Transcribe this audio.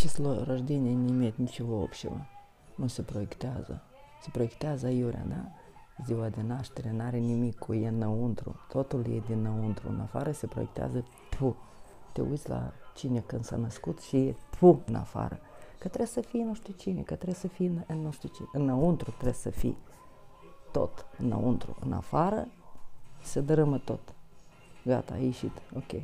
число рождения не имеет ничего общего. Nu se proiectează. Se proiectează aiurea, da? Ziua de naștere n-are nimic cu e înăuntru. Totul e dinăuntru. În afară se proiectează tu. Te uiți la cine când s-a născut și e tu în afară. Că trebuie să fii nu știu cine, că trebuie să fii în nu știu cine. Înăuntru trebuie să fii tot. Înăuntru. În afară se dărâmă tot. Gata, a ieșit. Ok.